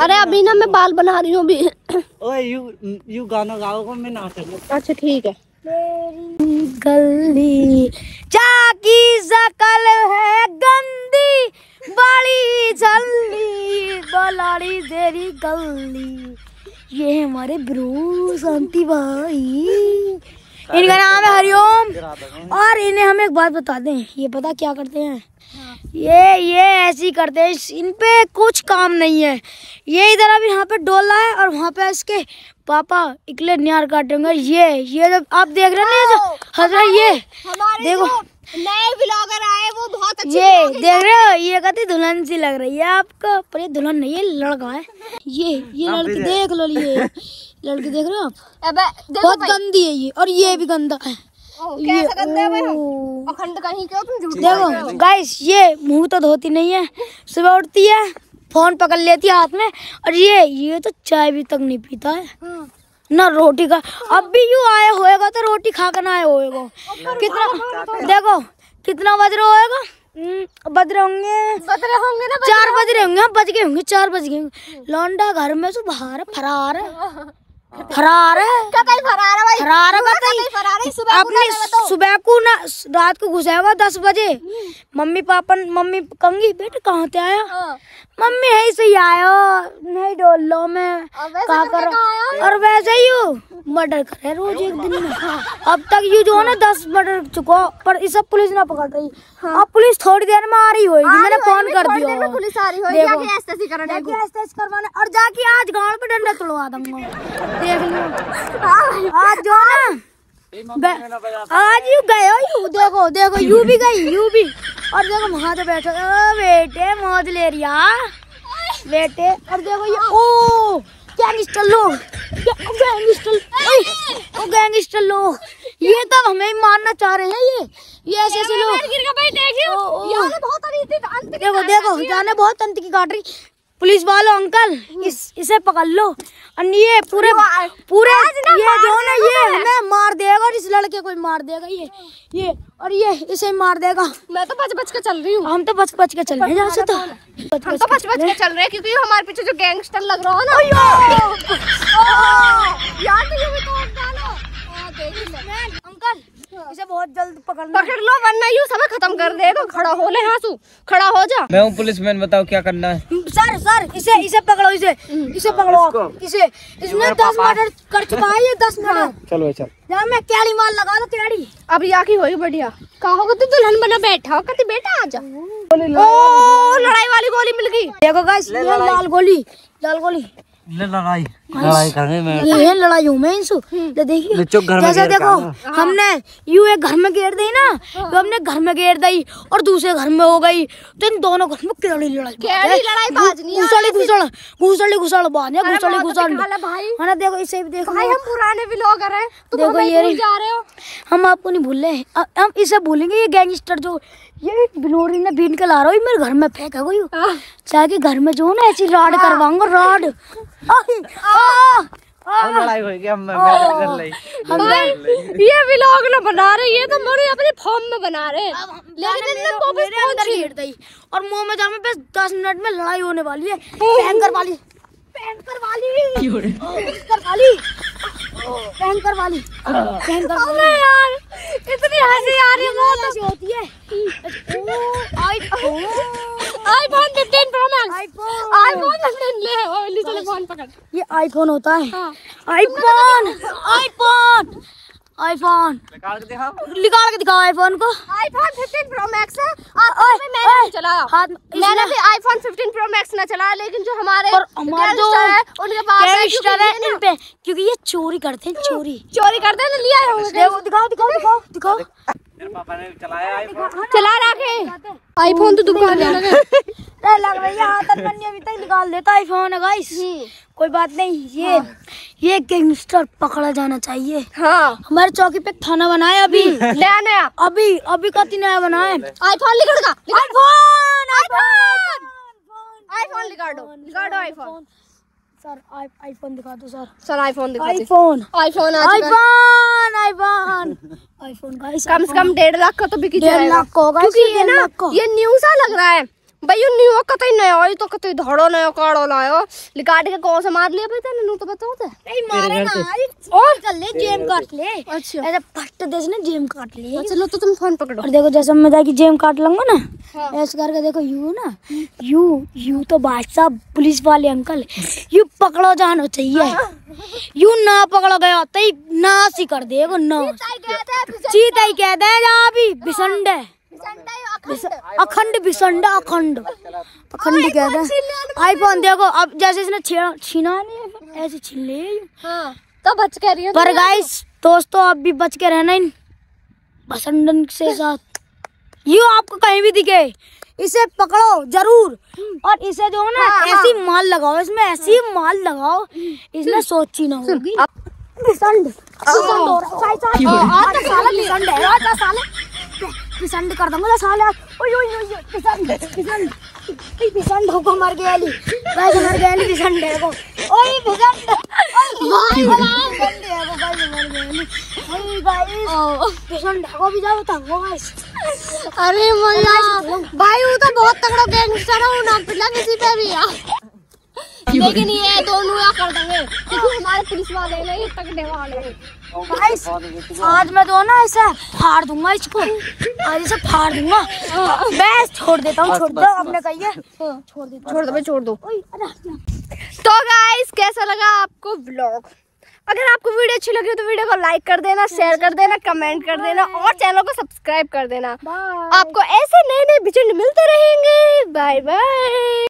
अरे अभी ना मैं बाल बना रही हूँ अभी। ओए यू यू गाना गाओगे मैं नाचूँगा अच्छा ठीक है। गली चाकी शकल है गंदी बड़ी जल्दी बलाड़ी तेरी गली। ये हमारे ब्रू शांति भाई। इनका नाम है हरिओम। और इन्हें हम एक बात बता दें ये पता क्या करते हैं? ये ये ऐसे ही करते हैं इन पे कुछ काम नहीं है। ये इधर अब यहाँ पे डोला है और वहाँ पे इसके पापा इकले न्यार काटेंगे ये ये जब आप देख रहे हैं ना ये जो हंस रहा है ये देखो। नए ब्लॉगर आए वो बहुत अच्छे ये देख रहे हो ये कहती दुल्हन सी लग रही है आपको। पर ये दुल्हन नहीं है लड़का है। ये ये लड़की देख लो ये। लड़की देख रहे हो आप? अबे बहुत गंदी है ये और ये भी गंदा। है कैसा गंदा है भाई? हम ओ। अखंड कहीं क्यों तुम झूठ बोल रहे हो? देखो गाइस ये मुँह तो धोती नहीं है। सुबह उठती है फ़ोन पकड़ लेती है हाथ में और ये ये तो चाय भी तक नहीं पीता है। हाँ। ना रोटी का अब भी यू आया होएगा तो रोटी खा कर ना आया होएगा। कितना देखो कितना बज रहा होएगा? हम्म, बज रहे होंगे। बत रहे होंगे ना चार बज रहे होंगे बज गए होंगे चार बज गए होंगे। लौंडा घर में से बाहर फरार है। फरार है। कतई फरार है भाई? फरार है कतई। कतई फरार है? सुबह अपने को ना रात को घुसा हुआ दस बजे। मम्मी पापा मम्मी कहूँगी बेटे कहाँ से आया? हाँ। मम्मी है से आया आयो। नहीं डोल लो मैं। कर? कहाँ आया? और वैसे ही हूँ। मर्डर करे रोज एक दिन में। अब तक यू जो है ना दस मर्डर चुका पर इस सब पुलिस ना पकड़ रही। अब पुलिस थोड़ी देर में आ रही होगी मैंने फ़ोन कर दिया पुलिस आ रही होगी करवाने। और जाके आज गाँव पे डंडा तोड़वा दूँगा। देख लो। आज जो है ना आज यू गए हो यू देखो देखो यू भी गई यू भी। और देखो वहाँ तो बैठो। बेटे मौज ले रिया बेटे और देखो ये ओ गैंगस्टर लोग। गैंगस्टर ओ गैंगस्टर लोग। ये तो हमें ही मारना चाह रहे हैं ये। ये ऐसे ऐसे लोग। गिर का भाई देखियो। ओ, ओ। यहाँ पे बहुत अड़ी थी अंत की देखो देखो जाने बहुत अंत की काट रही पुलिस वालों अंकल इस इसे पकड़ लो। और ये पूरे पूरे ये जो ना ये हमें। मार देगा और इस लड़के को मार देगा ये ये और ये इसे मार देगा। मैं तो बच बच के चल रही हूँ। हम तो बच बच के चल रहे हैं यहाँ से तो। हम तो बच बच के चल रहे हैं क्योंकि हमारे पीछे जो गैंगस्टर लग रहा है ना ओ, यार तो ये भी तोड़ डालो हाँ, देख ही ले। अंकल इसे जल्द पकड़ लो वरना यू समय खत्म कर देगा खड़ा हो ले हासू खड़ा हो जा। मैं हूँ पुलिसमैन बताओ क्या करना है? सर सर इसे इसे पकड़ो इसे। इसे पकड़ो इसे। इसने दस मर्डर कर चुका है ये दस मर्डर चलो चल। यार मैं कैड़ी मार लगा दो कैड़ी अब या की होई बढ़िया। कहा होगा? तू दुल्हन बना बैठा। हो कति बेटा आजा ओ लड़ाई वाली गोली मिल गई। देखो गाइस लाल गोली लाल गोली। ले लड़ाई। लड़ाई करेंगे मैं ये है लड़ाई हूँ मैं इंसु ले देखिए जैसे देखो हमने यू एक घर में घेर दी ना तो हमने घर में घेर दी और दूसरे घर में हो गई। तो इन दोनों घर में केड़ी लड़ाई केड़ी लड़ाई बाजनी है। घुसड़ी घुसड़ घुसड़ी घुसड़ बाज है घुसड़ी घुसड़ दिखा है ना देखो इसे भी देखो। भाई हम पुराने व्लॉगर हैं। तुम देखो ये जा रहे हो। हम आपको नहीं भूल रहे हम इसे भूलेंगे ये गैंगस्टर जो ये बिनोरी ने बीन के ला रहा हो मेरे घर में फेंका गई चाहे कि घर में जो ना ऐसी राड करवाऊँगा राड। आई, ये व्लॉग ना बना रहे ये तो मेरे अपने फॉर्म में बना रहे। हैं लेकिन और मुँह में जाने बस दस मिनट में लड़ाई होने वाली है। भयंकर वाली। भयंकर वाली। भयंकर वाली। भयंकर वाली। भयंकर वाली। यार इतनी हँसी आ रही है बहुत होती है। ओ iPhone iPhone 15 pro max iPhone iPhone 15 ले ओ ली चले फ़ोन पकड़ ये आईफोन होता है। आईफोन आईफोन आईफोन निकाल के दिखाओ। निकाल के दिखाओ आईफोन को। आईफोन 15 प्रो मैक्स है। आपको भी मैंने नहीं चलाया। हाथ मैंने भी आईफोन 15 प्रो मैक्स ना चलाया लेकिन जो हमारे और हमारे जो है उनके पास है क्योंकि है ये इन पे क्योंकि ये चोरी करते हैं चोरी। चोरी करते हैं ना लिया है दिखाओ दिखाओ दिखाओ दिखाओ। मेरे पापा ने चलाया आईफोन चला रखे आईफोन तो दुकान में लगे अरे लग रही है हाथ में अभी तक निकाल देता आईफोन है गाइस कोई बात नहीं ये ये गैंगस्टर पकड़ा जाना चाहिए। हाँ। हमारे चौकी पे थाना बनाया अभी। ले आने आप। अभी अभी कति नया बनाए। आईफोन लिखड़ का। आईफोन आईफोन आईफोन लिखा दो। लिखा दो आईफोन सर आई आईफोन दिखा दो सर। सर आईफोन दिखा आईफोन आईफोन है। आईफोन आईफोन आईफोन गाइस कम से कम डेढ़ लाख का तो बिकी डेढ़ लाख का होगा क्योंकि ये ना ये न्यू सा लग रहा है। भाई न्यू कतई नया आई तो कतई धड़ो नया काड़ो लायो। लिकाट के कौन से मार लिया भाई तेने? नू तो बताओ ते नहीं मारे ना। और? कर ले जेम काट ले। अच्छा। ऐसे फट देश ने जेम काट ले। चलो तो तुम फ़ोन पकड़ो। और देखो जैसे मैं जाके जेम काट लूँगा ना ऐसे करके देखो यू ना यू यू तो भाई साहब पुलिस वाले अंकल यू पकड़ो जानो चाहिए। यू ना पकड़ो गया तो ही नाश ही कर देगो ना चीता ही कह दे जहाँ भी भिसंड है अखंड भिसंड अखंड। अखंड कहते हैं आईफोन देखो अब जैसे इसने छीना छीना नहीं ऐसे छीन ले हाँ। तो बच के रही पर गाइस दोस्तों आप भी बच के रहना इन भसंडन से साथ। यू आपको कहीं भी दिखे इसे पकड़ो ज़रूर। और इसे जो है ना हाँ, ऐसी माल लगाओ इसमें ऐसी माल लगाओ इसमें सोची ना होगी। पिसंड पिसंड हो रहा है। तो साला पिसंड है तो साले पिसंड कर दूँगा साले ओए ओए ओए पिसंड पिसंड ई पिसंड होको मर गया ली गाइस मर गया ली पिसंड है को ओए पिसंड भाई पिसंड है को गाइस मर गया ली ओए गाइस पिसंड है भी जाओ तो गाइस अरे मल्ला भाई वो तो बहुत तगड़ा गैंगस्टर है वो ना पिला किसी पे भी यार। लेकिन ये दोनों या कर देंगे क्योंकि हमारे पुलिस वाले हैं ना ये तगड़े वाले गाइस आज मैं तो ना ऐसे फाड़ दूँगा इसको। आज इसे फाड़ दूँगा। मैं छोड़ देता हूँ छोड़ दो आपने कही है। छोड़ देता छोड़ दो भाई छोड़ दो। ओए, अरे, तो गाइस कैसा लगा आपको व्लॉग अगर आपको वीडियो अच्छी लगी हो तो वीडियो को लाइक कर देना शेयर कर देना कमेंट कर देना और चैनल को सब्सक्राइब कर देना। आपको ऐसे नए नए वीडियो मिलते रहेंगे। Bye bye